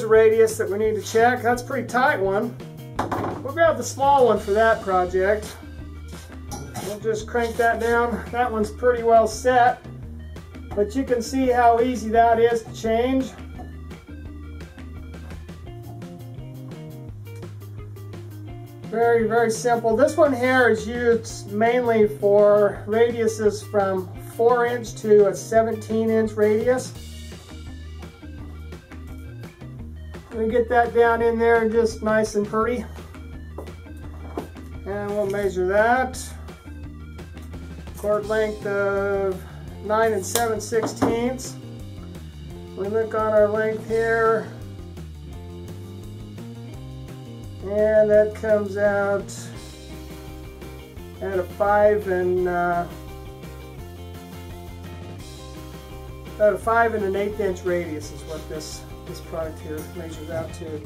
radius that we need to check. That's a pretty tight one. We'll grab the small one for that project. We'll just crank that down. That one's pretty well set. But you can see how easy that is to change. Very, very simple. This one here is used mainly for radiuses from 4 inch to a 17 inch radius. We get that down in there just nice and pretty. And we'll measure that. Chord length of 9 and 7 sixteenths. We look on our length here. And that comes out at a 5 and uh, about a 5 and an eighth inch radius is what this, this product here measures out to.